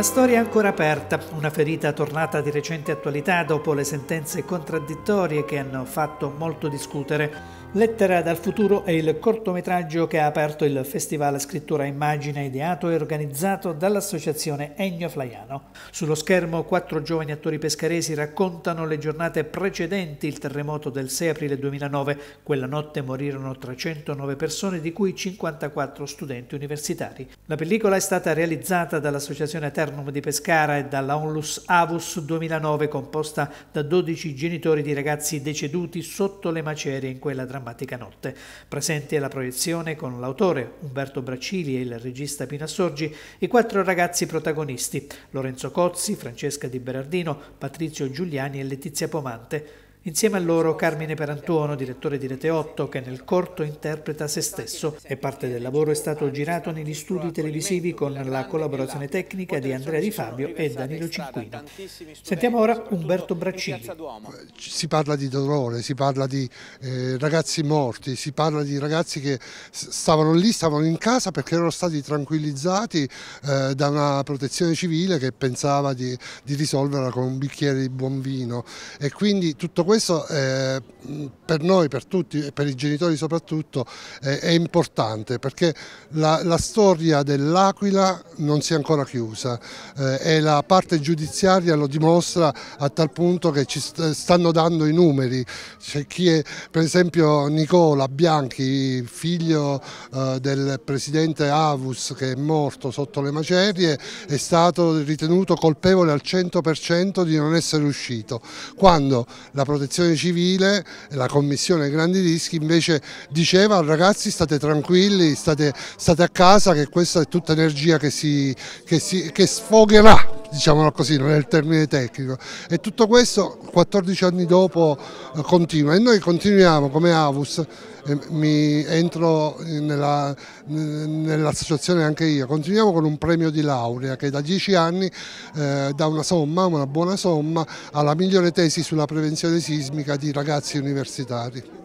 Una storia ancora aperta, una ferita tornata di recente attualità dopo le sentenze contraddittorie che hanno fatto molto discutere. Lettera dal futuro è il cortometraggio che ha aperto il Festival Scrittura Immagine ideato e organizzato dall'associazione Ennio Flaiano. Sullo schermo quattro giovani attori pescaresi raccontano le giornate precedenti il terremoto del 6 aprile 2009. Quella notte morirono 309 persone, di cui 54 studenti universitari. La pellicola è stata realizzata dall'associazione Eternum di Pescara e dalla Onlus Avus 2009 composta da 12 genitori di ragazzi deceduti sotto le macerie in quella drammatica notte. Presenti alla proiezione con l'autore Umberto Braccili e il regista Pino Assorgi i quattro ragazzi protagonisti Lorenzo Cozzi, Francesca Di Berardino, Patrizio Giuliani e Letizia Pomante. Insieme a loro Carmine Perantuono, direttore di Rete 8, che nel corto interpreta se stesso e parte del lavoro è stato girato negli studi televisivi con la collaborazione tecnica di Andrea Di Fabio e Danilo Cinquino. Sentiamo ora Umberto Braccini. Si parla di dolore, si parla di eh, ragazzi morti, si parla di ragazzi che stavano lì, stavano in casa perché erano stati tranquillizzati eh, da una protezione civile che pensava di, di risolverla con un bicchiere di buon vino e quindi tutto questo eh, per noi, per tutti e per i genitori soprattutto eh, è importante perché la, la storia dell'Aquila non si è ancora chiusa eh, e la parte giudiziaria lo dimostra a tal punto che ci stanno dando i numeri. C'è chi è, per esempio Nicola Bianchi, figlio eh, del presidente Avus che è morto sotto le macerie, è stato ritenuto colpevole al 100% di non essere uscito, quando la protezione civile, la commissione grandi rischi invece diceva ragazzi state tranquilli, state, state a casa che questa è tutta energia che, si, che, si, che sfogherà diciamolo così, non è il termine tecnico. E tutto questo 14 anni dopo eh, continua e noi continuiamo come Avus, mi entro nell'associazione anche io, continuiamo con un premio di laurea che da 10 anni eh, dà una somma, una buona somma, alla migliore tesi sulla prevenzione sismica di ragazzi universitari.